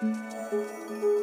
Música